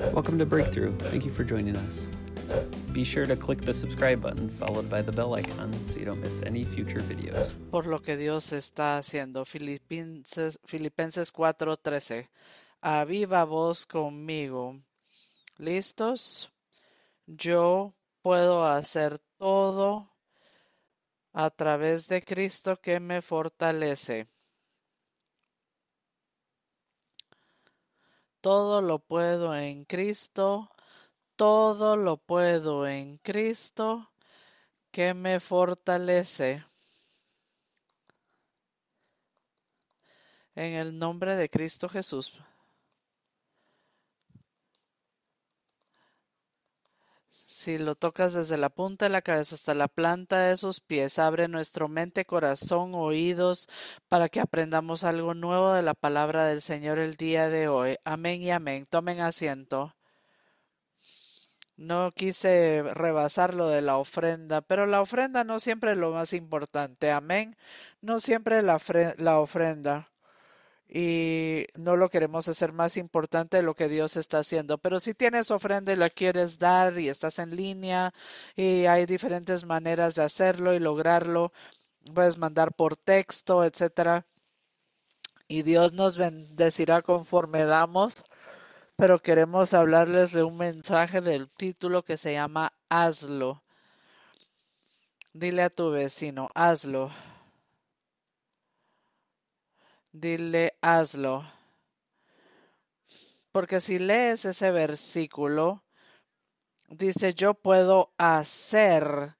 Welcome to Breakthrough. Thank you for joining us. Be sure to click the subscribe button followed by the bell icon so you don't miss any future videos. Por lo que Dios está haciendo. Filipenses, Filipenses 4:13. A viva voz conmigo. ¿Listos? Yo puedo hacer todo a través de Cristo que me fortalece. Todo lo puedo en Cristo, todo lo puedo en Cristo que me fortalece. En el nombre de Cristo Jesús. Si lo tocas desde la punta de la cabeza hasta la planta de sus pies, abre nuestro mente, corazón, oídos, para que aprendamos algo nuevo de la palabra del Señor el día de hoy. Amén y amén. Tomen asiento. No quise rebasar lo de la ofrenda, pero la ofrenda no siempre es lo más importante. Amén. No siempre la, la ofrenda y no lo queremos hacer más importante de lo que Dios está haciendo. Pero si tienes ofrenda y la quieres dar y estás en línea y hay diferentes maneras de hacerlo y lograrlo, puedes mandar por texto, etcétera. Y Dios nos bendecirá conforme damos. Pero queremos hablarles de un mensaje del título que se llama Hazlo. Dile a tu vecino, hazlo. Dile, hazlo. Porque si lees ese versículo, dice, yo puedo hacer,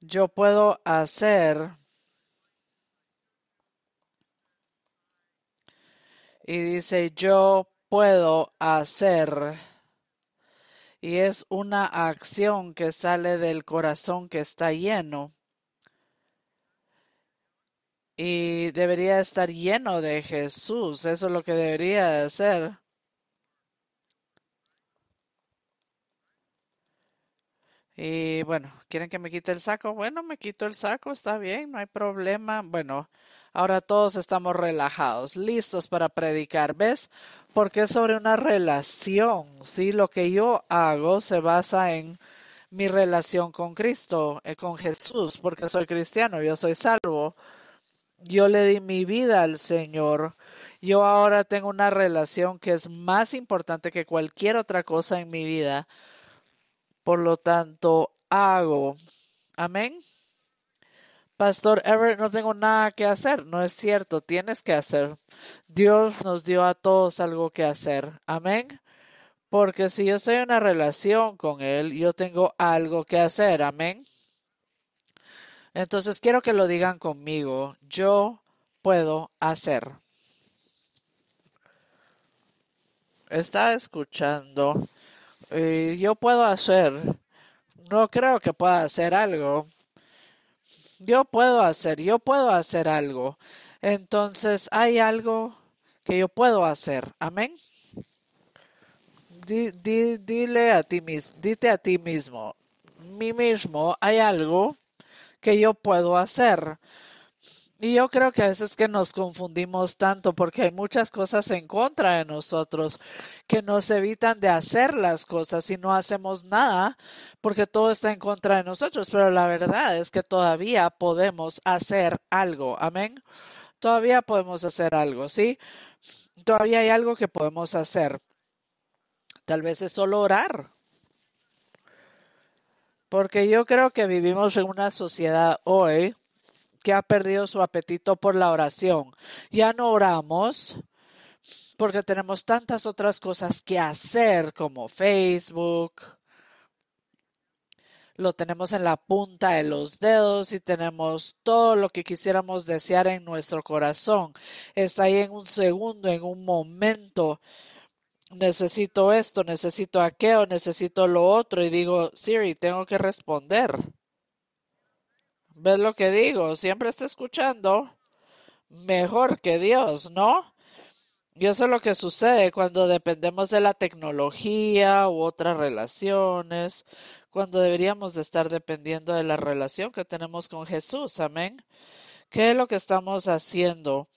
yo puedo hacer. Y dice, yo puedo hacer. Y es una acción que sale del corazón que está lleno y debería estar lleno de Jesús. Eso es lo que debería hacer. Y bueno, ¿quieren que me quite el saco? Bueno, me quito el saco, está bien, no hay problema. Bueno, ahora todos estamos relajados, listos para predicar, ¿ves? Porque es sobre una relación, ¿sí? Lo que yo hago se basa en mi relación con Cristo, eh, con Jesús, porque soy cristiano, yo soy salvo yo le di mi vida al Señor. Yo ahora tengo una relación que es más importante que cualquier otra cosa en mi vida. Por lo tanto, hago. Amén. Pastor Everett, no tengo nada que hacer. No es cierto, tienes que hacer. Dios nos dio a todos algo que hacer. Amén. Porque si yo soy una relación con Él, yo tengo algo que hacer. Amén. Entonces quiero que lo digan conmigo. Yo puedo hacer. Está escuchando. Y yo puedo hacer. No creo que pueda hacer algo. Yo puedo hacer, yo puedo hacer algo. Entonces hay algo que yo puedo hacer. Amén. dile a ti mismo, dite a ti mismo, mí mismo, hay algo que yo puedo hacer. Y yo creo que a veces que nos confundimos tanto porque hay muchas cosas en contra de nosotros que nos evitan de hacer las cosas y no hacemos nada porque todo está en contra de nosotros. Pero la verdad es que todavía podemos hacer algo. Amén. Todavía podemos hacer algo, ¿sí? Todavía hay algo que podemos hacer. Tal vez es solo orar. Porque yo creo que vivimos en una sociedad hoy que ha perdido su apetito por la oración. Ya no oramos porque tenemos tantas otras cosas que hacer como Facebook. Lo tenemos en la punta de los dedos y tenemos todo lo que quisiéramos desear en nuestro corazón. Está ahí en un segundo, en un momento necesito esto, necesito aquello, necesito lo otro y digo, Siri, tengo que responder. ¿Ves lo que digo? Siempre está escuchando mejor que Dios, ¿no? Y eso es lo que sucede cuando dependemos de la tecnología u otras relaciones, cuando deberíamos de estar dependiendo de la relación que tenemos con Jesús. Amén. ¿Qué es lo que estamos haciendo?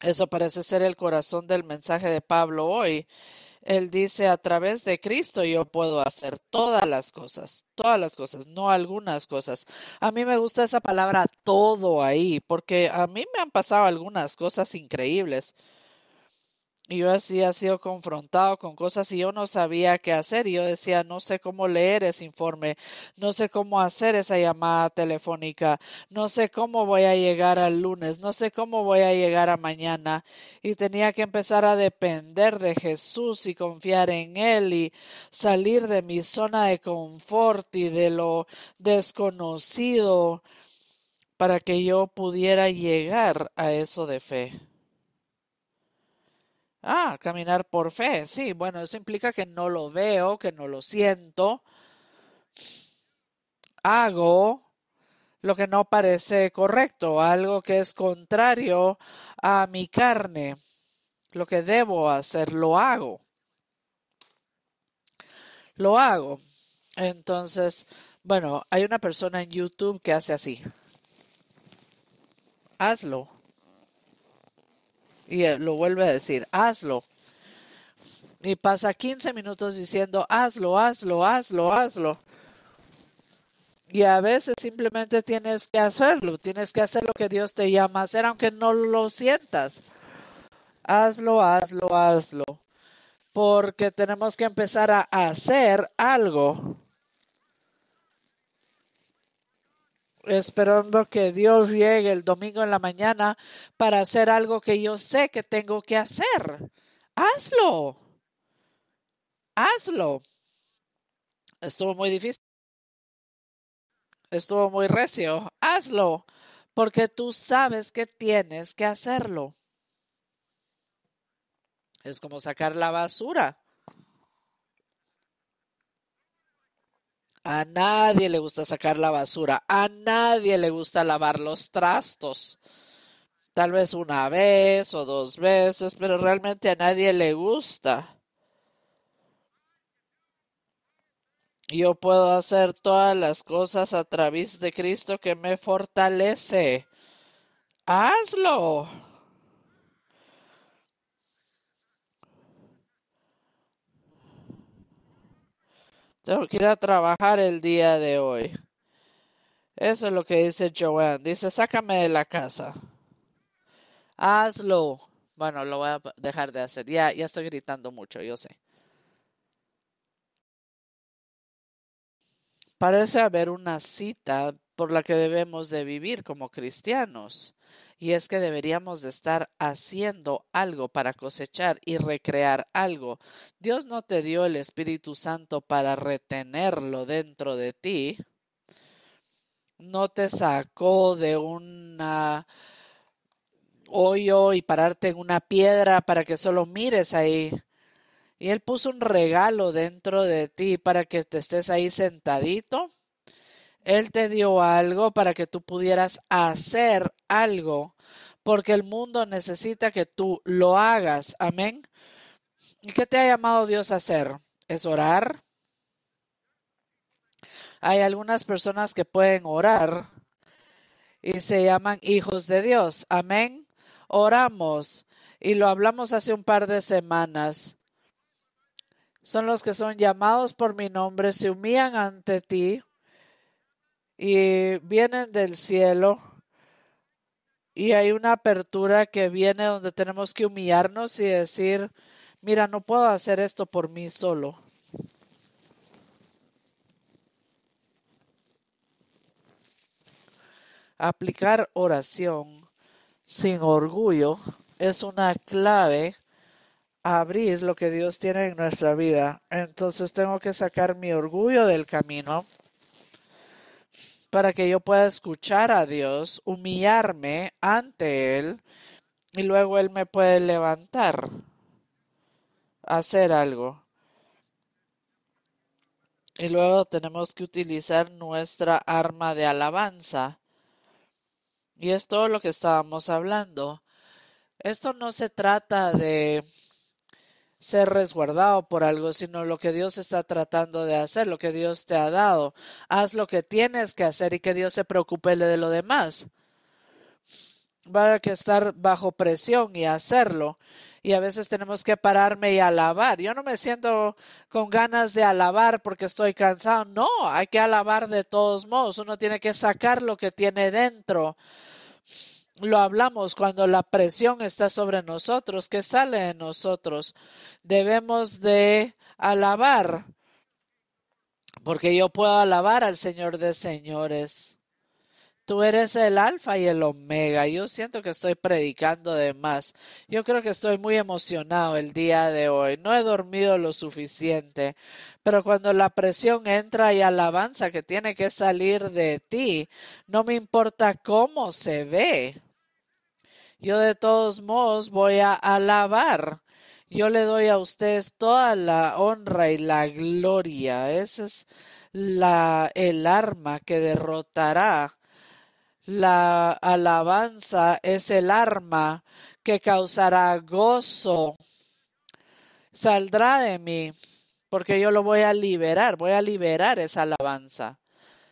Eso parece ser el corazón del mensaje de Pablo hoy. Él dice, a través de Cristo yo puedo hacer todas las cosas, todas las cosas, no algunas cosas. A mí me gusta esa palabra todo ahí, porque a mí me han pasado algunas cosas increíbles. Y yo así ha sido confrontado con cosas y yo no sabía qué hacer. Y yo decía, no sé cómo leer ese informe, no sé cómo hacer esa llamada telefónica, no sé cómo voy a llegar al lunes, no sé cómo voy a llegar a mañana. Y tenía que empezar a depender de Jesús y confiar en Él y salir de mi zona de confort y de lo desconocido para que yo pudiera llegar a eso de fe. Ah, caminar por fe. Sí, bueno, eso implica que no lo veo, que no lo siento. Hago lo que no parece correcto, algo que es contrario a mi carne. Lo que debo hacer, lo hago. Lo hago. Entonces, bueno, hay una persona en YouTube que hace así. Hazlo y lo vuelve a decir, hazlo. Y pasa 15 minutos diciendo, hazlo, hazlo, hazlo, hazlo. Y a veces simplemente tienes que hacerlo, tienes que hacer lo que Dios te llama a hacer, aunque no lo sientas. Hazlo, hazlo, hazlo. Porque tenemos que empezar a hacer algo esperando que Dios llegue el domingo en la mañana para hacer algo que yo sé que tengo que hacer. Hazlo. Hazlo. Estuvo muy difícil. Estuvo muy recio. Hazlo. Porque tú sabes que tienes que hacerlo. Es como sacar la basura. A nadie le gusta sacar la basura, a nadie le gusta lavar los trastos. Tal vez una vez o dos veces, pero realmente a nadie le gusta. Yo puedo hacer todas las cosas a través de Cristo que me fortalece. Hazlo. Tengo que ir a trabajar el día de hoy. Eso es lo que dice Joanne. Dice, sácame de la casa. Hazlo. Bueno, lo voy a dejar de hacer. Ya, ya estoy gritando mucho, yo sé. Parece haber una cita por la que debemos de vivir como cristianos y es que deberíamos de estar haciendo algo para cosechar y recrear algo. Dios no te dio el Espíritu Santo para retenerlo dentro de ti. No te sacó de una hoyo y pararte en una piedra para que solo mires ahí. Y Él puso un regalo dentro de ti para que te estés ahí sentadito él te dio algo para que tú pudieras hacer algo, porque el mundo necesita que tú lo hagas. Amén. ¿Y qué te ha llamado Dios a hacer? ¿Es orar? Hay algunas personas que pueden orar y se llaman hijos de Dios. Amén. Oramos y lo hablamos hace un par de semanas. Son los que son llamados por mi nombre, se humillan ante ti y vienen del cielo y hay una apertura que viene donde tenemos que humillarnos y decir, mira, no puedo hacer esto por mí solo. Aplicar oración sin orgullo es una clave a abrir lo que Dios tiene en nuestra vida. Entonces tengo que sacar mi orgullo del camino para que yo pueda escuchar a Dios, humillarme ante Él y luego Él me puede levantar, hacer algo. Y luego tenemos que utilizar nuestra arma de alabanza. Y es todo lo que estábamos hablando. Esto no se trata de ser resguardado por algo, sino lo que Dios está tratando de hacer, lo que Dios te ha dado. Haz lo que tienes que hacer y que Dios se preocupe de lo demás. va a que estar bajo presión y hacerlo. Y a veces tenemos que pararme y alabar. Yo no me siento con ganas de alabar porque estoy cansado. No, hay que alabar de todos modos. Uno tiene que sacar lo que tiene dentro. Lo hablamos cuando la presión está sobre nosotros, que sale de nosotros. Debemos de alabar, porque yo puedo alabar al Señor de señores. Tú eres el alfa y el omega. Yo siento que estoy predicando de más. Yo creo que estoy muy emocionado el día de hoy. No he dormido lo suficiente. Pero cuando la presión entra y alabanza que tiene que salir de ti, no me importa cómo se ve. Yo de todos modos voy a alabar. Yo le doy a ustedes toda la honra y la gloria. Esa es la, el arma que derrotará la alabanza es el arma que causará gozo. Saldrá de mí porque yo lo voy a liberar, voy a liberar esa alabanza.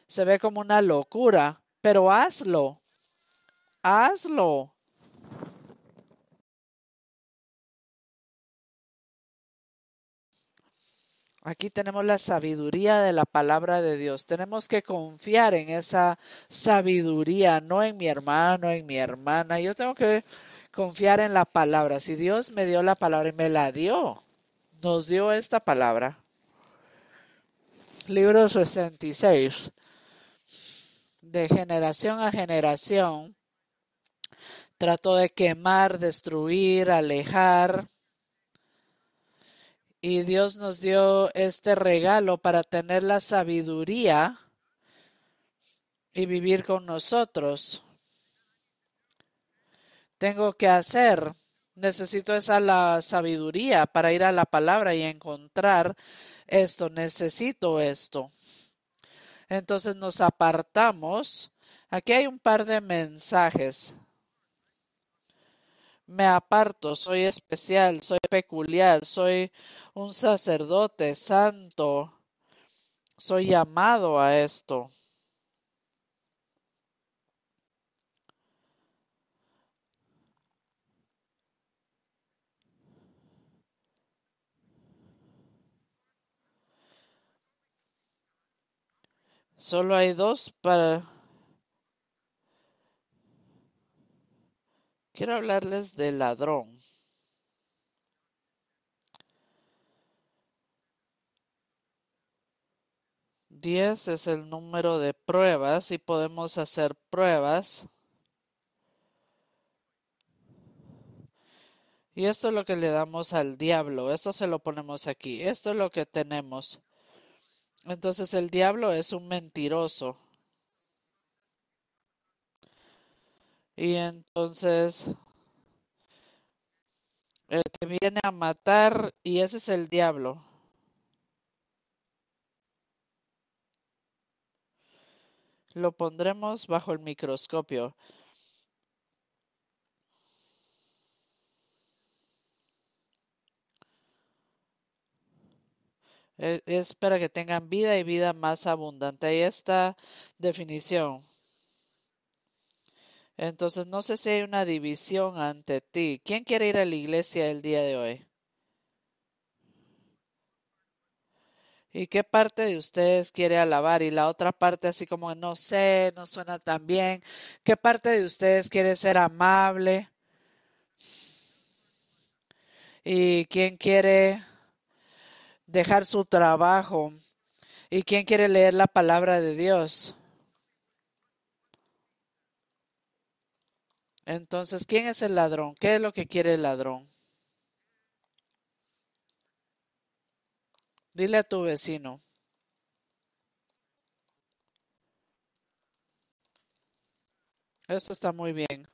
Se ve como una locura, pero hazlo. Hazlo. Aquí tenemos la sabiduría de la palabra de Dios. Tenemos que confiar en esa sabiduría, no en mi hermano, en mi hermana. Yo tengo que confiar en la palabra. Si Dios me dio la palabra y me la dio, nos dio esta palabra. Libro 66. De generación a generación, trató de quemar, destruir, alejar y Dios nos dio este regalo para tener la sabiduría y vivir con nosotros. Tengo que hacer, necesito esa la sabiduría para ir a la palabra y encontrar esto, necesito esto. Entonces nos apartamos. Aquí hay un par de mensajes me aparto, soy especial, soy peculiar, soy un sacerdote santo, soy llamado a esto. Solo hay dos para Quiero hablarles del ladrón. Diez es el número de pruebas y podemos hacer pruebas. Y esto es lo que le damos al diablo. Esto se lo ponemos aquí. Esto es lo que tenemos. Entonces el diablo es un mentiroso. Y entonces el que viene a matar, y ese es el diablo. Lo pondremos bajo el microscopio. E, es para que tengan vida y vida más abundante. Ahí está definición. Entonces, no sé si hay una división ante ti. ¿Quién quiere ir a la iglesia el día de hoy? ¿Y qué parte de ustedes quiere alabar? Y la otra parte así como no sé, no suena tan bien. ¿Qué parte de ustedes quiere ser amable? ¿Y quién quiere dejar su trabajo? ¿Y quién quiere leer la palabra de Dios? Entonces, ¿quién es el ladrón? ¿Qué es lo que quiere el ladrón? Dile a tu vecino. Esto está muy bien.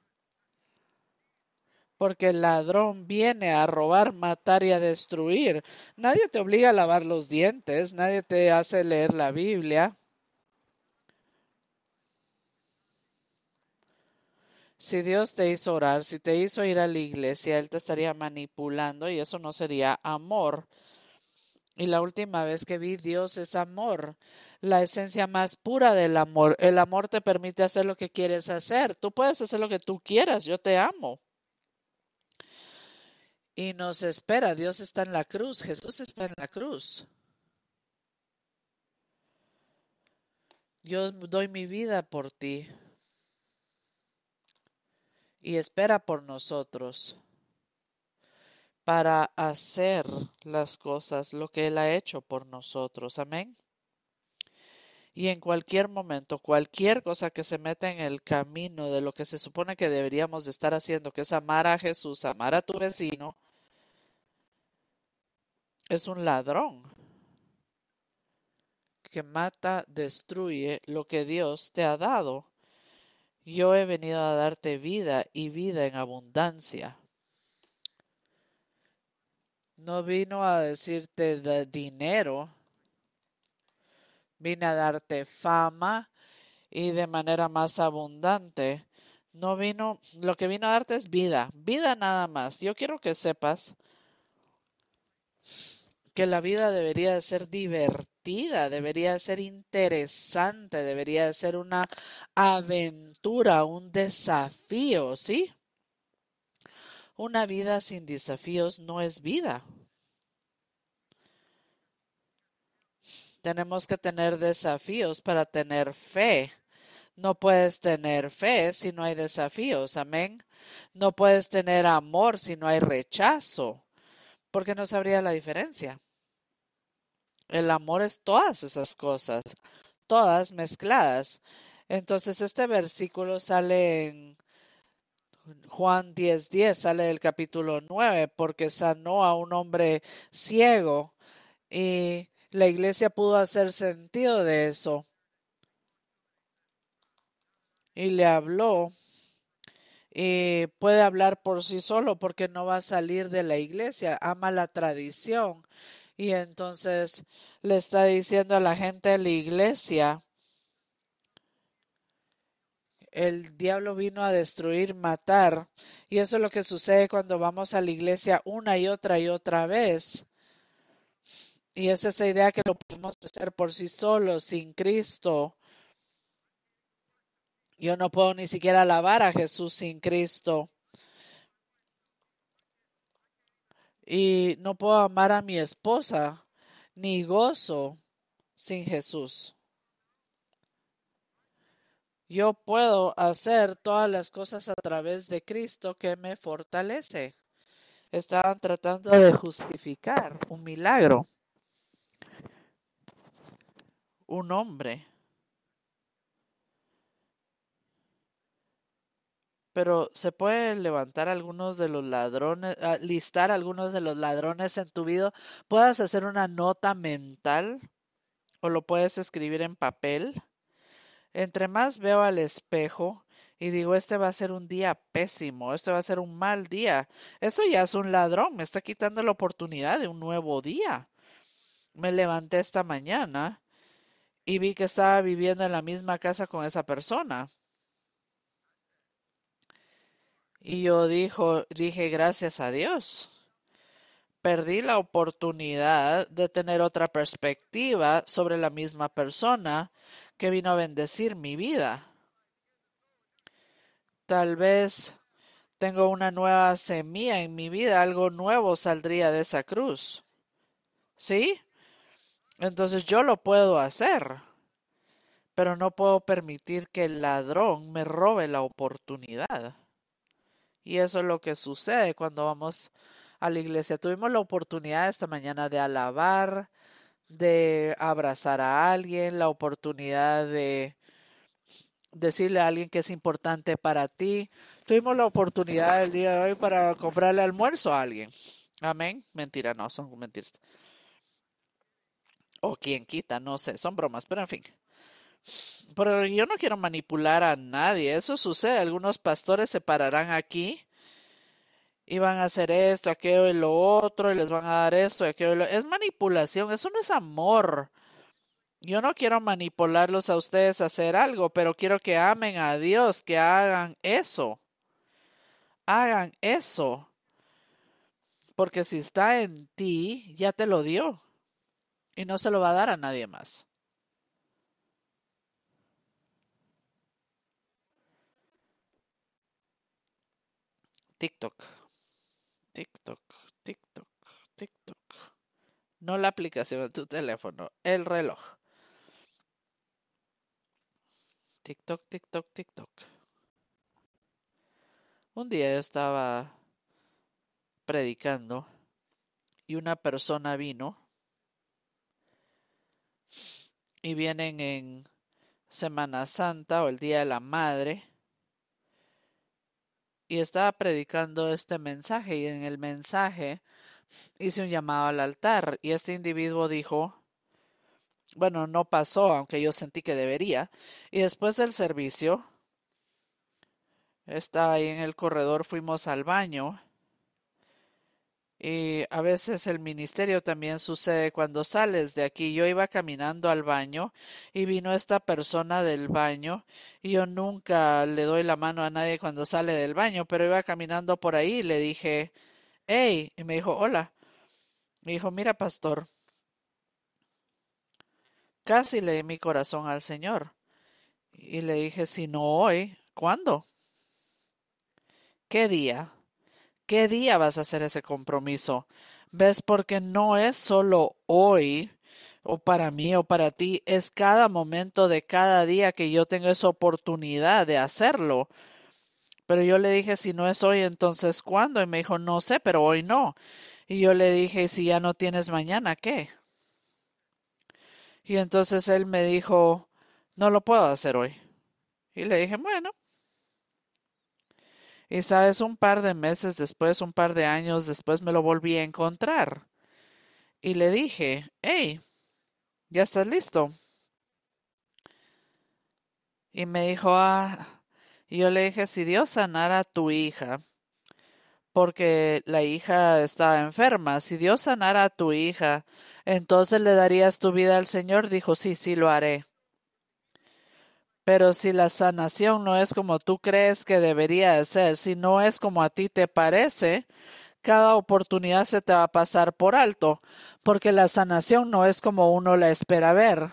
Porque el ladrón viene a robar, matar y a destruir. Nadie te obliga a lavar los dientes, nadie te hace leer la Biblia. Si Dios te hizo orar, si te hizo ir a la iglesia, Él te estaría manipulando y eso no sería amor. Y la última vez que vi Dios es amor, la esencia más pura del amor. El amor te permite hacer lo que quieres hacer. Tú puedes hacer lo que tú quieras. Yo te amo. Y nos espera. Dios está en la cruz. Jesús está en la cruz. Yo doy mi vida por ti. Y espera por nosotros para hacer las cosas, lo que Él ha hecho por nosotros. Amén. Y en cualquier momento, cualquier cosa que se meta en el camino de lo que se supone que deberíamos de estar haciendo, que es amar a Jesús, amar a tu vecino, es un ladrón que mata, destruye lo que Dios te ha dado. Yo he venido a darte vida y vida en abundancia. No vino a decirte de dinero, vine a darte fama y de manera más abundante. No vino, lo que vino a darte es vida, vida nada más. Yo quiero que sepas que la vida debería ser divertida, debería ser interesante, debería ser una aventura, un desafío, ¿sí? Una vida sin desafíos no es vida. Tenemos que tener desafíos para tener fe. No puedes tener fe si no hay desafíos. Amén. No puedes tener amor si no hay rechazo. Porque no sabría la diferencia. El amor es todas esas cosas, todas mezcladas. Entonces este versículo sale en Juan 10:10 10, sale del capítulo 9 porque sanó a un hombre ciego y la iglesia pudo hacer sentido de eso. Y le habló y puede hablar por sí solo porque no va a salir de la iglesia, ama la tradición y entonces le está diciendo a la gente de la iglesia el diablo vino a destruir, matar. Y eso es lo que sucede cuando vamos a la iglesia una y otra y otra vez. Y es esa idea que lo podemos hacer por sí solos, sin Cristo. Yo no puedo ni siquiera alabar a Jesús sin Cristo. Y no puedo amar a mi esposa, ni gozo sin Jesús yo puedo hacer todas las cosas a través de Cristo que me fortalece. Estaban tratando de justificar un milagro. Un hombre. Pero se puede levantar algunos de los ladrones, ah, listar algunos de los ladrones en tu vida. Puedes hacer una nota mental o lo puedes escribir en papel entre más veo al espejo y digo, este va a ser un día pésimo, este va a ser un mal día, eso ya es un ladrón, me está quitando la oportunidad de un nuevo día. Me levanté esta mañana y vi que estaba viviendo en la misma casa con esa persona. Y yo dijo, dije, gracias a Dios. Perdí la oportunidad de tener otra perspectiva sobre la misma persona que vino a bendecir mi vida. Tal vez tengo una nueva semilla en mi vida, algo nuevo saldría de esa cruz. ¿Sí? Entonces yo lo puedo hacer, pero no puedo permitir que el ladrón me robe la oportunidad. Y eso es lo que sucede cuando vamos a la iglesia. Tuvimos la oportunidad esta mañana de alabar, de abrazar a alguien, la oportunidad de decirle a alguien que es importante para ti. Tuvimos la oportunidad el día de hoy para comprarle almuerzo a alguien. Amén. Mentira, no, son mentiras. O quien quita, no sé, son bromas, pero en fin. Pero yo no quiero manipular a nadie. Eso sucede. Algunos pastores se pararán aquí y van a hacer esto, aquello y lo otro, y les van a dar esto, aquello y lo... Es manipulación, eso no es amor. Yo no quiero manipularlos a ustedes a hacer algo, pero quiero que amen a Dios, que hagan eso. Hagan eso. Porque si está en ti, ya te lo dio. y no se lo va a dar a nadie más. TikTok, TikTok, TikTok, TikTok. No la aplicación de tu teléfono, el reloj. TikTok, TikTok, TikTok. Un día yo estaba predicando y una persona vino y vienen en Semana Santa o el Día de la Madre y estaba predicando este mensaje y en el mensaje hice un llamado al altar y este individuo dijo, bueno, no pasó, aunque yo sentí que debería, y después del servicio, estaba ahí en el corredor, fuimos al baño y a veces el ministerio también sucede cuando sales de aquí. Yo iba caminando al baño y vino esta persona del baño y yo nunca le doy la mano a nadie cuando sale del baño, pero iba caminando por ahí y le dije, hey, y me dijo, hola. Me dijo, mira, pastor, casi le di mi corazón al Señor. Y le dije, si no hoy, ¿cuándo? ¿Qué día? ¿Qué día vas a hacer ese compromiso? ¿Ves? Porque no es solo hoy o para mí o para ti, es cada momento de cada día que yo tengo esa oportunidad de hacerlo. Pero yo le dije, si no es hoy, entonces ¿cuándo? Y me dijo, no sé, pero hoy no. Y yo le dije, si ya no tienes mañana, ¿qué? Y entonces él me dijo, no lo puedo hacer hoy. Y le dije, bueno, y sabes, un par de meses después, un par de años después, me lo volví a encontrar. Y le dije, hey, ¿ya estás listo? Y me dijo, ah, y yo le dije, si Dios sanara a tu hija, porque la hija estaba enferma, si Dios sanara a tu hija, entonces le darías tu vida al Señor. Dijo, sí, sí lo haré. Pero si la sanación no es como tú crees que debería ser, si no es como a ti te parece, cada oportunidad se te va a pasar por alto, porque la sanación no es como uno la espera ver.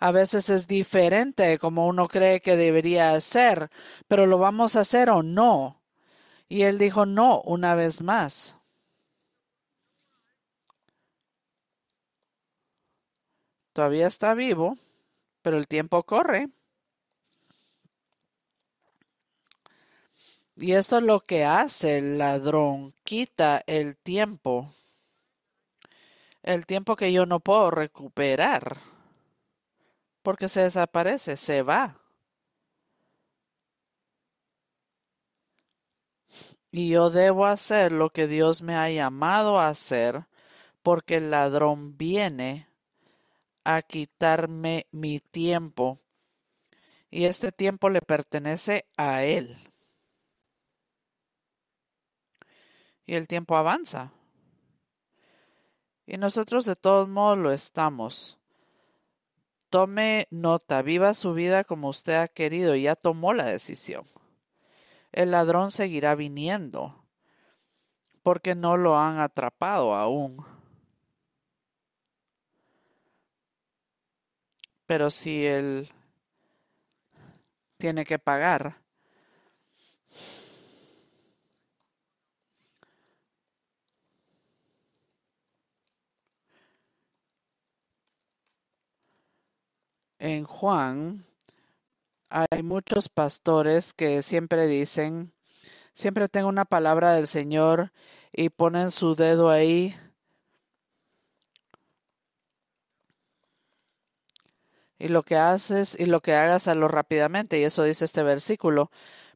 A veces es diferente como uno cree que debería ser, pero lo vamos a hacer o no. Y él dijo no una vez más. Todavía está vivo pero el tiempo corre. Y esto es lo que hace el ladrón, quita el tiempo, el tiempo que yo no puedo recuperar, porque se desaparece, se va. Y yo debo hacer lo que Dios me ha llamado a hacer, porque el ladrón viene a quitarme mi tiempo y este tiempo le pertenece a Él. Y el tiempo avanza. Y nosotros de todos modos lo estamos. Tome nota, viva su vida como usted ha querido, ya tomó la decisión. El ladrón seguirá viniendo porque no lo han atrapado aún. Pero si él tiene que pagar, en Juan hay muchos pastores que siempre dicen, siempre tengo una palabra del Señor y ponen su dedo ahí y lo que haces y lo que hagas a lo rápidamente, y eso dice este versículo.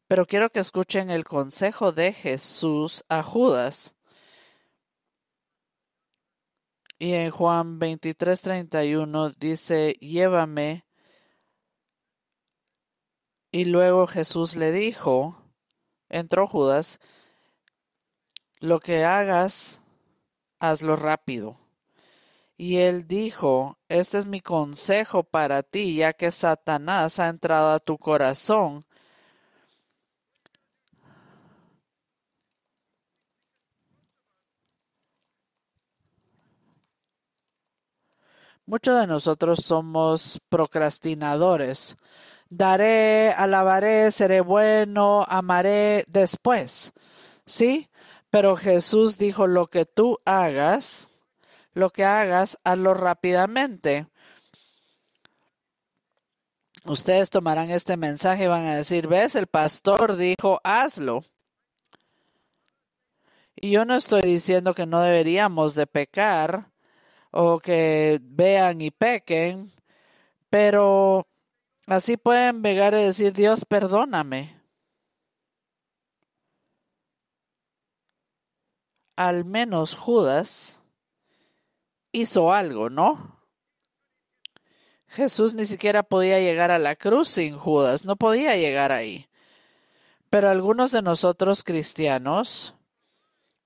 Pero quiero que escuchen el consejo de Jesús a Judas. Y en Juan 23, 31 dice, llévame. Y luego Jesús le dijo, entró Judas, lo que hagas, hazlo rápido. Y él dijo, este es mi consejo para ti, ya que Satanás ha entrado a tu corazón. Muchos de nosotros somos procrastinadores. Daré, alabaré, seré bueno, amaré después. ¿Sí? Pero Jesús dijo, lo que tú hagas, lo que hagas, hazlo rápidamente. Ustedes tomarán este mensaje y van a decir, ves, el pastor dijo, hazlo. Y yo no estoy diciendo que no deberíamos de pecar o que vean y pequen, pero así pueden llegar y decir, Dios, perdóname. Al menos Judas hizo algo, ¿no? Jesús ni siquiera podía llegar a la cruz sin Judas, no podía llegar ahí. Pero algunos de nosotros cristianos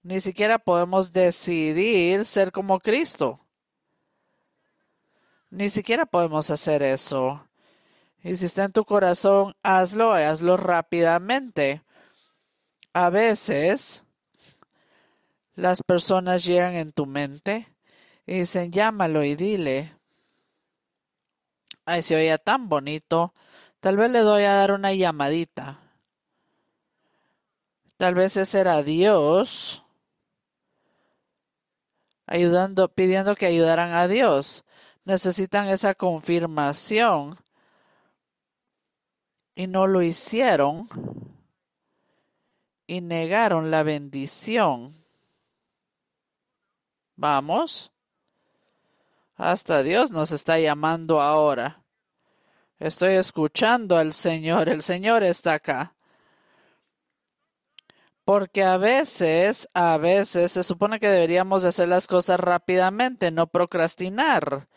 ni siquiera podemos decidir ser como Cristo. Ni siquiera podemos hacer eso. Y si está en tu corazón, hazlo, hazlo rápidamente. A veces las personas llegan en tu mente y dicen, llámalo y dile, ay, se oía tan bonito, tal vez le doy a dar una llamadita. Tal vez ese era Dios ayudando, pidiendo que ayudaran a Dios. Necesitan esa confirmación y no lo hicieron y negaron la bendición. Vamos. Hasta Dios nos está llamando ahora. Estoy escuchando al Señor. El Señor está acá. Porque a veces, a veces se supone que deberíamos hacer las cosas rápidamente, no procrastinar.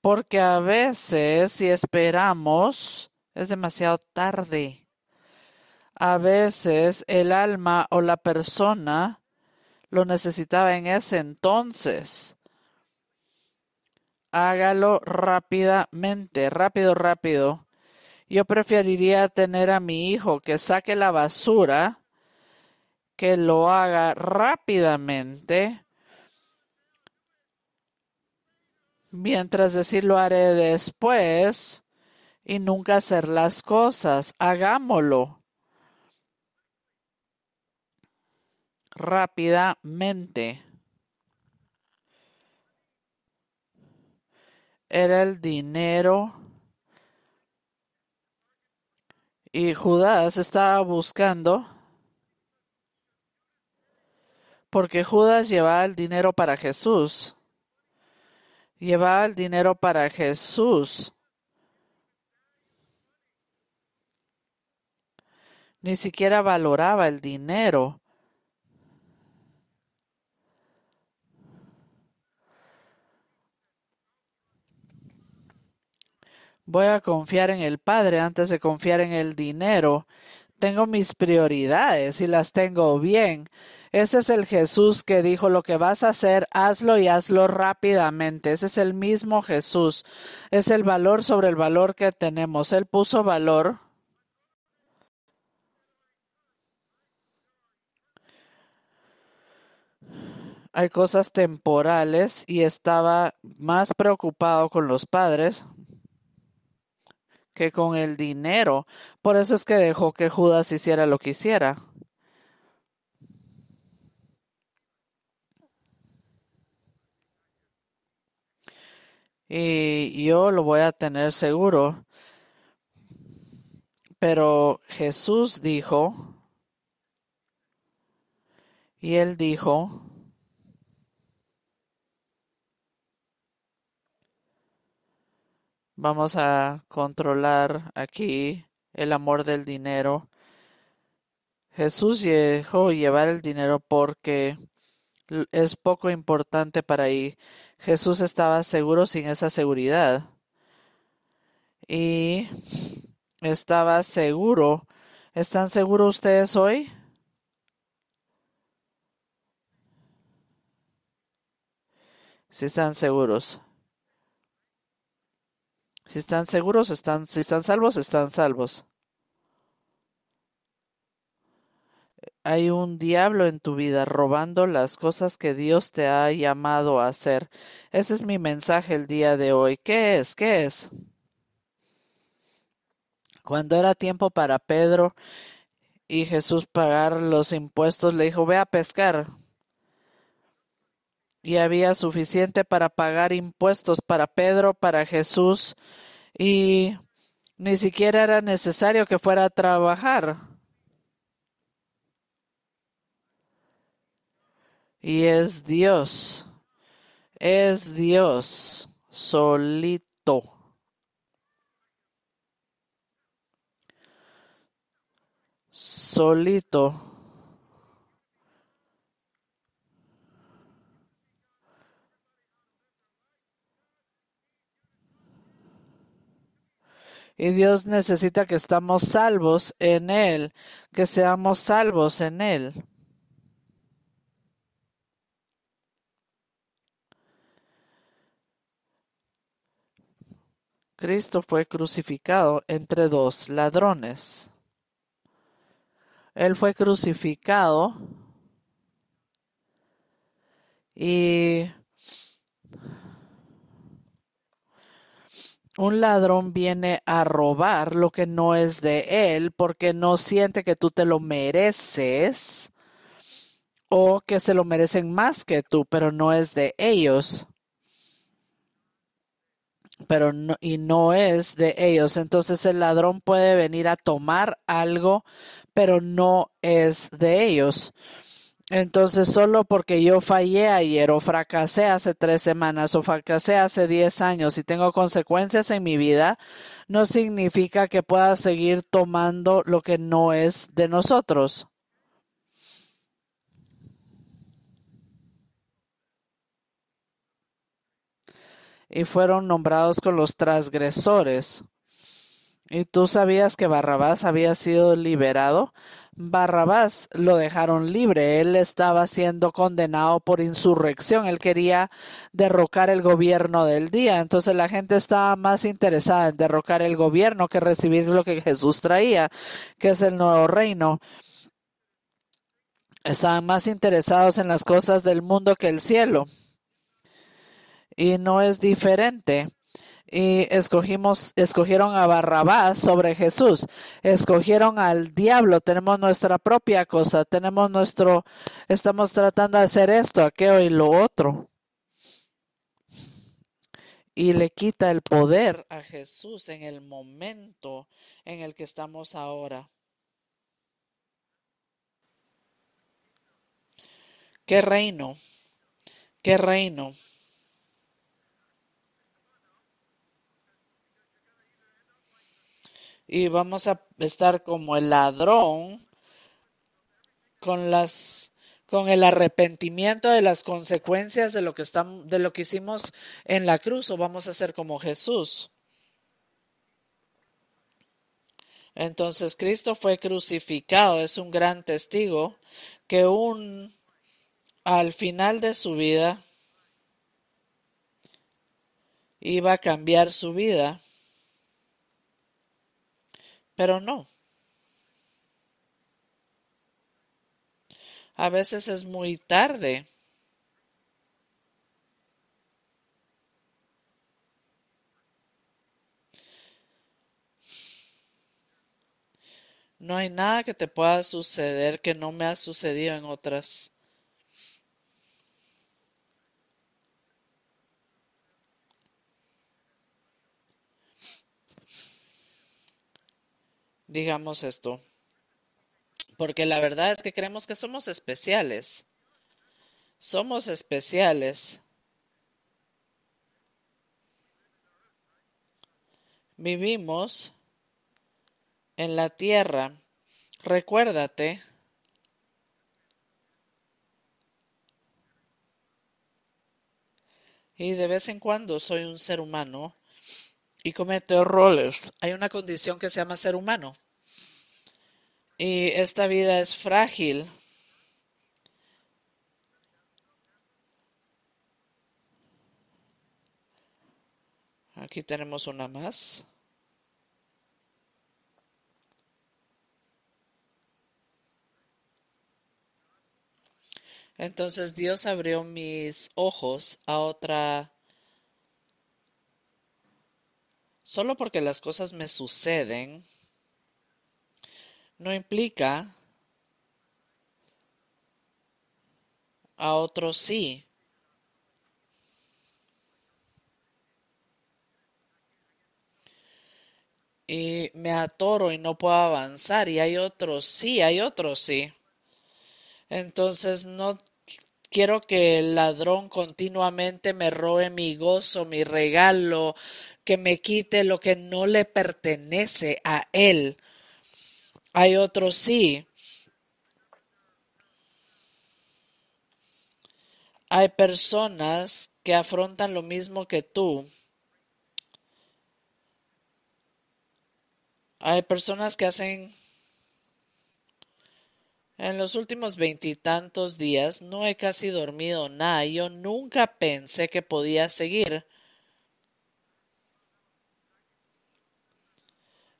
Porque a veces, si esperamos, es demasiado tarde. A veces el alma o la persona lo necesitaba en ese entonces hágalo rápidamente, rápido, rápido. Yo preferiría tener a mi hijo que saque la basura, que lo haga rápidamente, mientras decir lo haré después y nunca hacer las cosas. Hagámoslo rápidamente. Era el dinero. Y Judas estaba buscando porque Judas llevaba el dinero para Jesús. Llevaba el dinero para Jesús. Ni siquiera valoraba el dinero. Voy a confiar en el Padre antes de confiar en el dinero. Tengo mis prioridades y las tengo bien. Ese es el Jesús que dijo lo que vas a hacer, hazlo y hazlo rápidamente. Ese es el mismo Jesús. Es el valor sobre el valor que tenemos. Él puso valor. Hay cosas temporales y estaba más preocupado con los padres que con el dinero. Por eso es que dejó que Judas hiciera lo que hiciera. Y yo lo voy a tener seguro. Pero Jesús dijo, y él dijo, Vamos a controlar aquí el amor del dinero. Jesús dejó llevar el dinero porque es poco importante para ahí. Jesús estaba seguro sin esa seguridad. Y estaba seguro. ¿Están seguros ustedes hoy? Si están seguros. Si están seguros, están, si están salvos, están salvos. hay un diablo en tu vida robando las cosas que Dios te ha llamado a hacer. Ese es mi mensaje el día de hoy. ¿Qué es? ¿Qué es? Cuando era tiempo para Pedro y Jesús pagar los impuestos, le dijo, ve a pescar. Y había suficiente para pagar impuestos para Pedro, para Jesús, y ni siquiera era necesario que fuera a trabajar. Y es Dios, es Dios solito. Solito. Y Dios necesita que estamos salvos en Él, que seamos salvos en Él. Cristo fue crucificado entre dos ladrones. Él fue crucificado y un ladrón viene a robar lo que no es de él porque no siente que tú te lo mereces o que se lo merecen más que tú, pero no es de ellos pero no, y no es de ellos. Entonces el ladrón puede venir a tomar algo, pero no es de ellos. Entonces, solo porque yo fallé ayer o fracasé hace tres semanas o fracasé hace diez años y tengo consecuencias en mi vida, no significa que pueda seguir tomando lo que no es de nosotros. y fueron nombrados con los transgresores. ¿Y tú sabías que Barrabás había sido liberado? Barrabás lo dejaron libre. Él estaba siendo condenado por insurrección. Él quería derrocar el gobierno del día. Entonces la gente estaba más interesada en derrocar el gobierno que recibir lo que Jesús traía, que es el nuevo reino. Estaban más interesados en las cosas del mundo que el cielo y no es diferente. Y escogimos, escogieron a Barrabás sobre Jesús, escogieron al diablo, tenemos nuestra propia cosa, tenemos nuestro, estamos tratando de hacer esto, aquello y lo otro. Y le quita el poder a Jesús en el momento en el que estamos ahora. ¿Qué reino? ¿Qué reino? Y vamos a estar como el ladrón con las con el arrepentimiento de las consecuencias de lo que estamos, de lo que hicimos en la cruz o vamos a ser como Jesús. Entonces Cristo fue crucificado, es un gran testigo que un al final de su vida iba a cambiar su vida pero no. A veces es muy tarde. No hay nada que te pueda suceder que no me ha sucedido en otras. Digamos esto. Porque la verdad es que creemos que somos especiales. Somos especiales. Vivimos en la tierra. Recuérdate y de vez en cuando soy un ser humano y cometo errores. Hay una condición que se llama ser humano. Y esta vida es frágil. Aquí tenemos una más. Entonces Dios abrió mis ojos a otra... Solo porque las cosas me suceden, no implica a otros sí. Y me atoro y no puedo avanzar. Y hay otros sí, hay otros sí. Entonces no quiero que el ladrón continuamente me robe mi gozo, mi regalo, que me quite lo que no le pertenece a él. Hay otros sí. Hay personas que afrontan lo mismo que tú. Hay personas que hacen en los últimos veintitantos días no he casi dormido nada. Yo nunca pensé que podía seguir.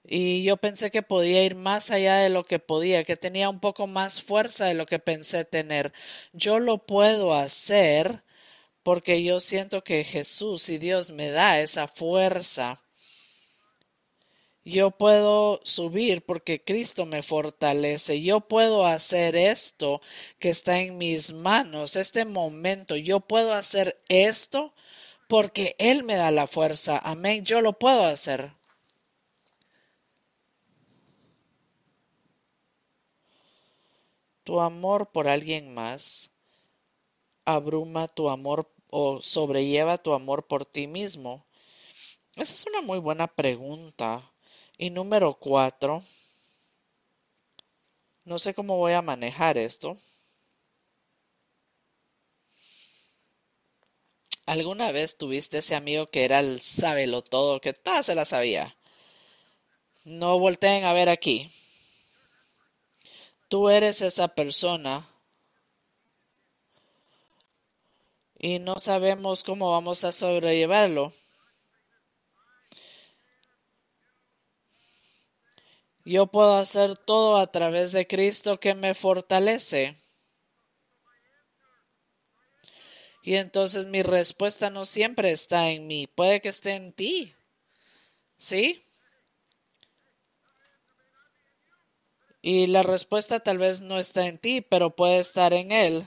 Y yo pensé que podía ir más allá de lo que podía, que tenía un poco más fuerza de lo que pensé tener. Yo lo puedo hacer porque yo siento que Jesús y Dios me da esa fuerza. Yo puedo subir porque Cristo me fortalece. Yo puedo hacer esto que está en mis manos, este momento. Yo puedo hacer esto porque Él me da la fuerza. Amén. Yo lo puedo hacer. Tu amor por alguien más abruma tu amor o sobrelleva tu amor por ti mismo. Esa es una muy buena pregunta. Y número cuatro, no sé cómo voy a manejar esto. ¿Alguna vez tuviste ese amigo que era el sábelo todo, que toda se la sabía? No volteen a ver aquí. Tú eres esa persona y no sabemos cómo vamos a sobrellevarlo. Yo puedo hacer todo a través de Cristo que me fortalece. Y entonces mi respuesta no siempre está en mí, puede que esté en ti. ¿Sí? Y la respuesta tal vez no está en ti, pero puede estar en Él.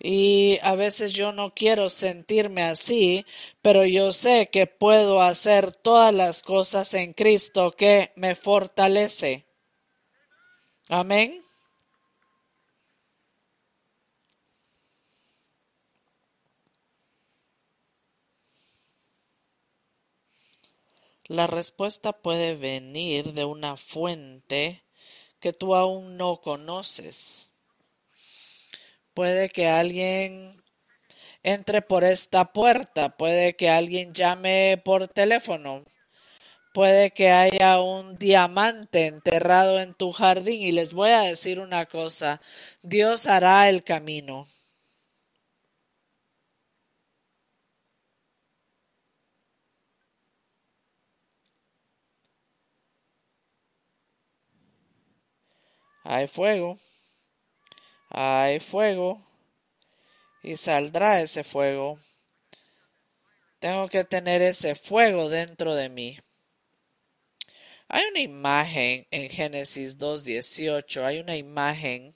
Y a veces yo no quiero sentirme así, pero yo sé que puedo hacer todas las cosas en Cristo que me fortalece. Amén. La respuesta puede venir de una fuente que tú aún no conoces. Puede que alguien entre por esta puerta, puede que alguien llame por teléfono, puede que haya un diamante enterrado en tu jardín y les voy a decir una cosa, Dios hará el camino. Hay fuego hay fuego y saldrá ese fuego. Tengo que tener ese fuego dentro de mí. Hay una imagen en Génesis 2.18, hay una imagen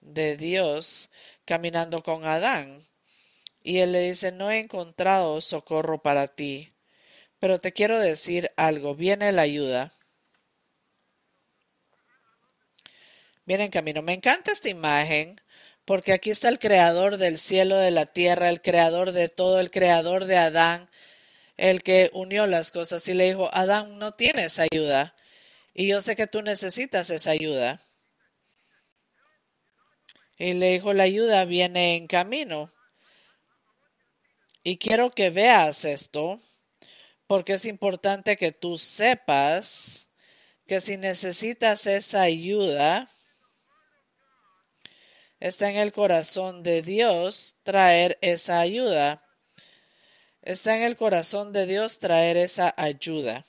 de Dios caminando con Adán. Y él le dice, no he encontrado socorro para ti, pero te quiero decir algo, viene la ayuda. Viene en camino. Me encanta esta imagen porque aquí está el creador del cielo, de la tierra, el creador de todo, el creador de Adán, el que unió las cosas y le dijo, Adán, no tienes ayuda y yo sé que tú necesitas esa ayuda. Y le dijo, la ayuda viene en camino. Y quiero que veas esto, porque es importante que tú sepas que si necesitas esa ayuda, Está en el corazón de Dios traer esa ayuda. Está en el corazón de Dios traer esa ayuda.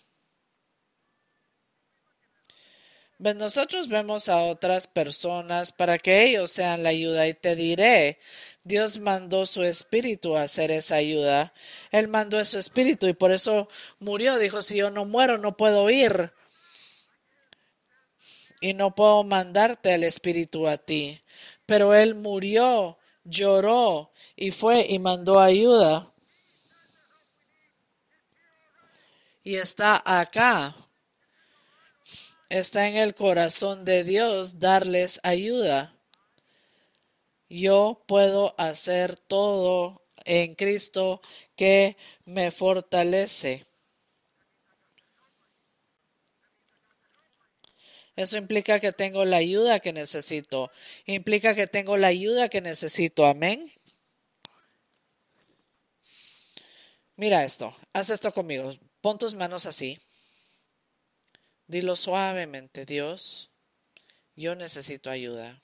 Pues nosotros vemos a otras personas para que ellos sean la ayuda y te diré, Dios mandó su espíritu a hacer esa ayuda. Él mandó su espíritu y por eso murió. Dijo, si yo no muero, no puedo ir. Y no puedo mandarte el espíritu a ti. Pero Él murió, lloró y fue y mandó ayuda. Y está acá está en el corazón de Dios darles ayuda. Yo puedo hacer todo en Cristo que me fortalece. Eso implica que tengo la ayuda que necesito. Implica que tengo la ayuda que necesito. Amén. Mira esto. Haz esto conmigo. Pon tus manos así. Dilo suavemente, Dios, yo necesito ayuda.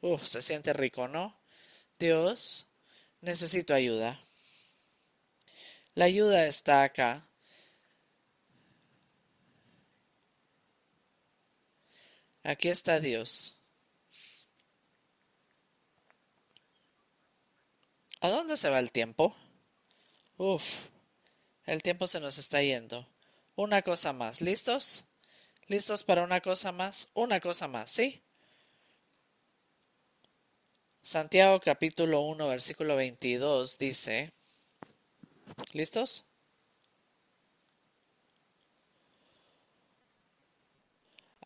Uf, se siente rico, ¿no? Dios, necesito ayuda. La ayuda está acá. Aquí está Dios. ¿A dónde se va el tiempo? Uf, el tiempo se nos está yendo una cosa más. ¿Listos? ¿Listos para una cosa más? Una cosa más, ¿sí? Santiago capítulo 1 versículo 22 dice, ¿listos?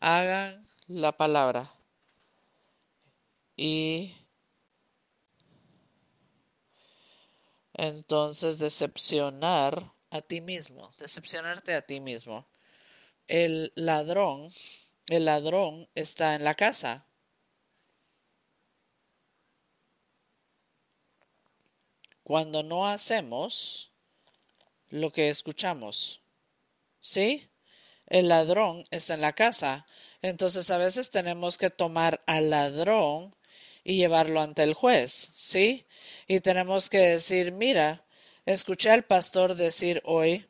Hagan la palabra y entonces decepcionar a ti mismo, decepcionarte a ti mismo. El ladrón, el ladrón está en la casa. Cuando no hacemos lo que escuchamos, ¿sí? El ladrón está en la casa. Entonces a veces tenemos que tomar al ladrón y llevarlo ante el juez, ¿sí? Y tenemos que decir, mira, Escuché al pastor decir hoy,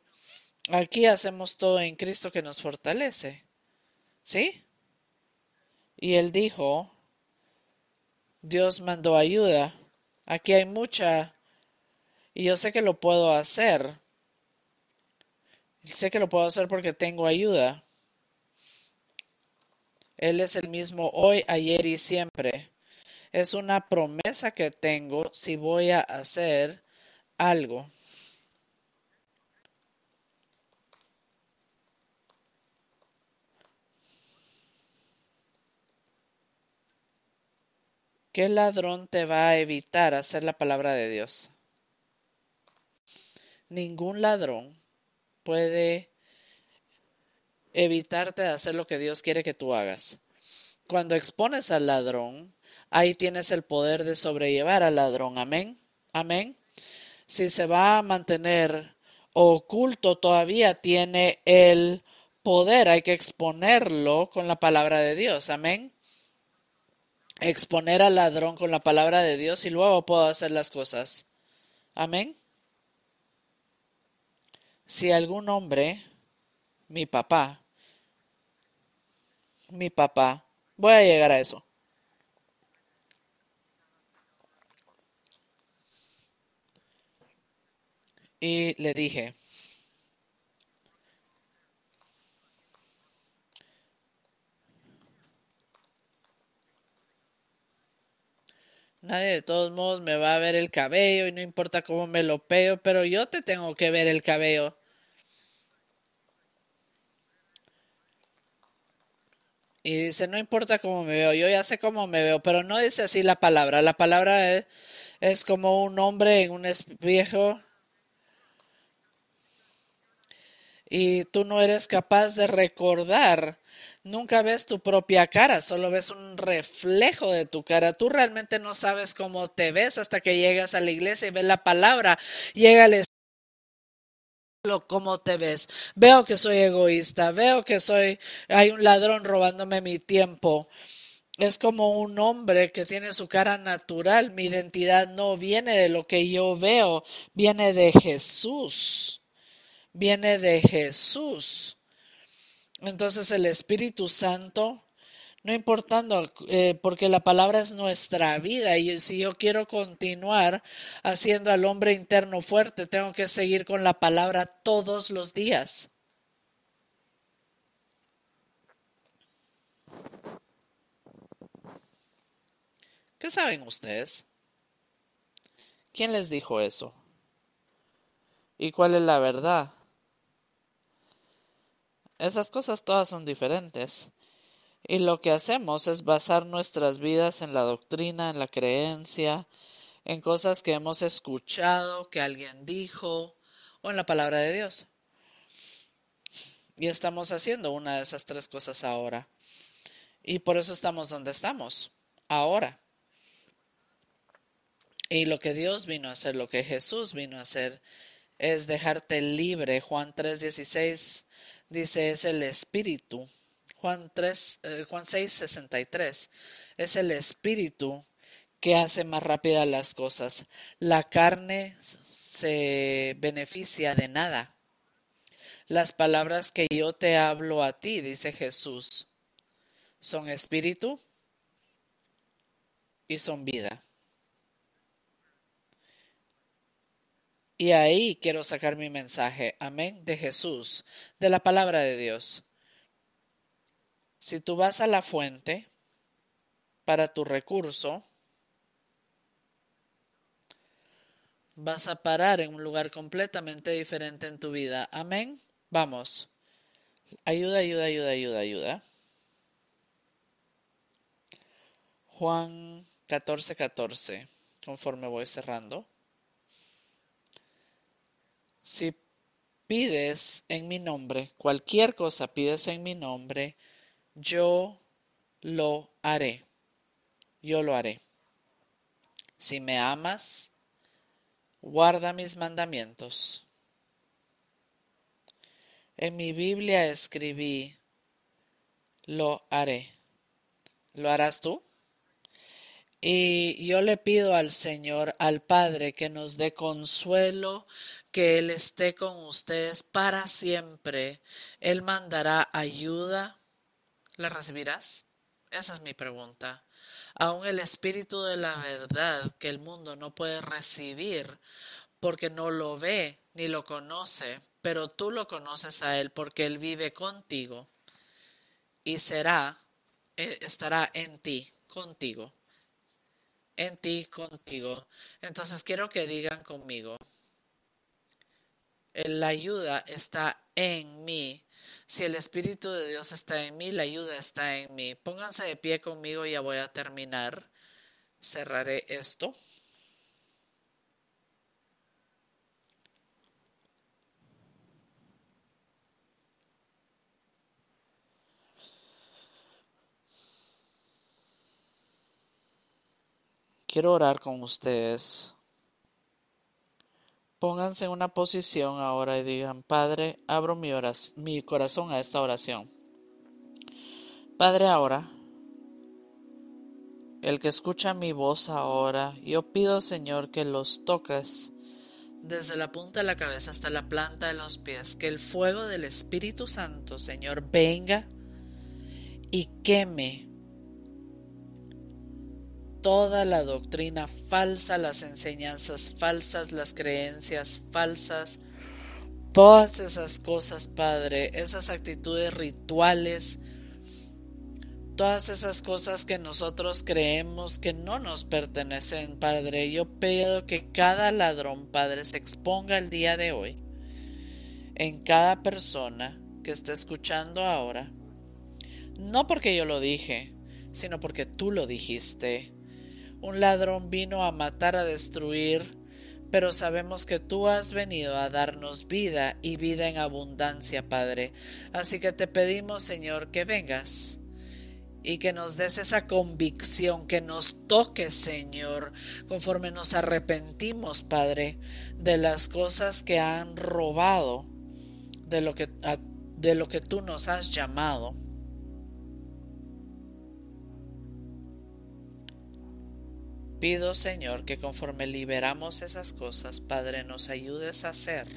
aquí hacemos todo en Cristo que nos fortalece. ¿Sí? Y él dijo, Dios mandó ayuda. Aquí hay mucha y yo sé que lo puedo hacer. Sé que lo puedo hacer porque tengo ayuda. Él es el mismo hoy, ayer y siempre. Es una promesa que tengo si voy a hacer algo. ¿Qué ladrón te va a evitar hacer la palabra de Dios? Ningún ladrón puede evitarte hacer lo que Dios quiere que tú hagas. Cuando expones al ladrón, ahí tienes el poder de sobrellevar al ladrón. Amén. Amén si se va a mantener oculto, todavía tiene el poder. Hay que exponerlo con la palabra de Dios. Amén. Exponer al ladrón con la palabra de Dios y luego puedo hacer las cosas. Amén. Si algún hombre, mi papá, mi papá, voy a llegar a eso. y le dije, Nadie de todos modos me va a ver el cabello y no importa cómo me lo peo, pero yo te tengo que ver el cabello. Y dice, no importa cómo me veo, yo ya sé cómo me veo, pero no dice así la palabra. La palabra es, es como un hombre en un espejo y tú no eres capaz de recordar. Nunca ves tu propia cara, solo ves un reflejo de tu cara. Tú realmente no sabes cómo te ves hasta que llegas a la iglesia y ves la palabra. Llega el cómo te ves. Veo que soy egoísta, veo que soy hay un ladrón robándome mi tiempo. Es como un hombre que tiene su cara natural. Mi identidad no viene de lo que yo veo, viene de Jesús viene de Jesús. Entonces el Espíritu Santo, no importando, eh, porque la palabra es nuestra vida y si yo quiero continuar haciendo al hombre interno fuerte, tengo que seguir con la palabra todos los días. ¿Qué saben ustedes? ¿Quién les dijo eso? ¿Y cuál es la verdad? Esas cosas todas son diferentes. Y lo que hacemos es basar nuestras vidas en la doctrina, en la creencia, en cosas que hemos escuchado, que alguien dijo, o en la palabra de Dios. Y estamos haciendo una de esas tres cosas ahora. Y por eso estamos donde estamos, ahora. Y lo que Dios vino a hacer, lo que Jesús vino a hacer, es dejarte libre. Juan 3:16 dice, es el Espíritu. Juan, 3, eh, Juan 6, 63. Es el Espíritu que hace más rápidas las cosas. La carne se beneficia de nada. Las palabras que yo te hablo a ti, dice Jesús, son espíritu y son vida. Y ahí quiero sacar mi mensaje, amén, de Jesús, de la palabra de Dios. Si tú vas a la fuente para tu recurso, vas a parar en un lugar completamente diferente en tu vida. Amén. Vamos. Ayuda, ayuda, ayuda, ayuda, ayuda. Juan 14, 14, conforme voy cerrando. Si pides en mi nombre, cualquier cosa pides en mi nombre, yo lo haré. Yo lo haré. Si me amas, guarda mis mandamientos. En mi Biblia escribí, lo haré. ¿Lo harás tú? Y yo le pido al Señor, al Padre, que nos dé consuelo, que Él esté con ustedes para siempre. Él mandará ayuda. ¿La recibirás? Esa es mi pregunta. Aún el Espíritu de la verdad que el mundo no puede recibir porque no lo ve ni lo conoce, pero tú lo conoces a Él porque Él vive contigo y será, e, estará en ti, contigo, en ti, contigo. Entonces quiero que digan conmigo, la ayuda está en mí. Si el Espíritu de Dios está en mí, la ayuda está en mí. Pónganse de pie conmigo, ya voy a terminar. Cerraré esto. Quiero orar con ustedes. Pónganse en una posición ahora y digan, Padre, abro mi, corazón a esta oración. Padre, ahora, el que escucha mi voz ahora, yo pido, Señor, que los toques desde la punta de la cabeza hasta la planta de los pies, que el fuego del Espíritu Santo, Señor, venga y queme toda la doctrina falsa, las enseñanzas falsas, las creencias falsas, todas esas cosas, Padre, esas actitudes rituales, todas esas cosas que nosotros creemos que no nos pertenecen, Padre. Yo pido que cada ladrón, Padre, se exponga el día de hoy en cada persona que está escuchando ahora. No porque yo lo dije, sino porque tú lo dijiste un ladrón vino a matar, a destruir, pero sabemos que tú has venido a darnos vida y vida en abundancia, Padre. Así que te pedimos, Señor, que vengas y que nos des esa convicción, que nos toques, Señor, conforme nos arrepentimos, Padre, de las cosas que han robado de lo que, de lo que tú nos has llamado. Pido, Señor, que conforme liberamos esas cosas, Padre, nos ayudes a hacer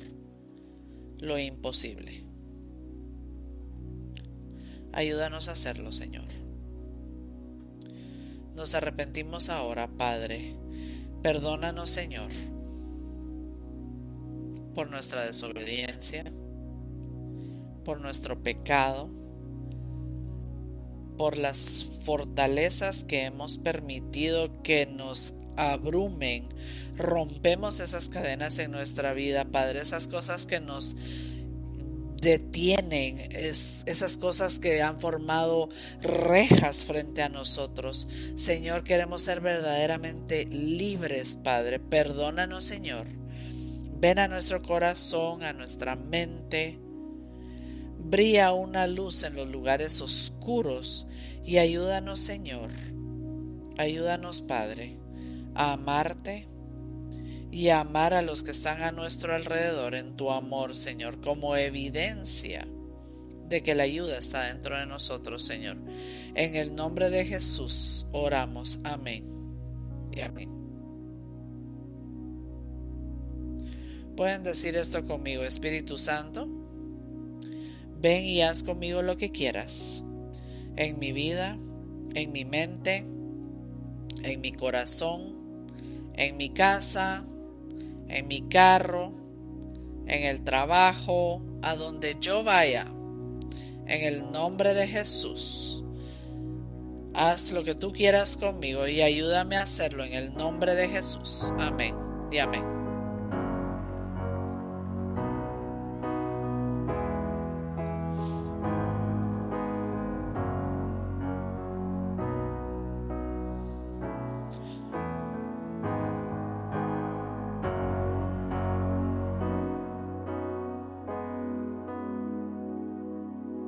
lo imposible. Ayúdanos a hacerlo, Señor. Nos arrepentimos ahora, Padre. Perdónanos, Señor, por nuestra desobediencia, por nuestro pecado, por las fortalezas que hemos permitido que nos abrumen. Rompemos esas cadenas en nuestra vida, Padre, esas cosas que nos detienen, es, esas cosas que han formado rejas frente a nosotros. Señor, queremos ser verdaderamente libres, Padre. Perdónanos, Señor. Ven a nuestro corazón, a nuestra mente. Brilla una luz en los lugares oscuros y ayúdanos, Señor. Ayúdanos, Padre, a amarte y amar a los que están a nuestro alrededor en tu amor, Señor, como evidencia de que la ayuda está dentro de nosotros, Señor. En el nombre de Jesús oramos. Amén. Y amén. Pueden decir esto conmigo, Espíritu Santo. Ven y haz conmigo lo que quieras. En mi vida, en mi mente, en mi corazón, en mi casa, en mi carro, en el trabajo, a donde yo vaya, en el nombre de Jesús. Haz lo que tú quieras conmigo y ayúdame a hacerlo en el nombre de Jesús. Amén y amén.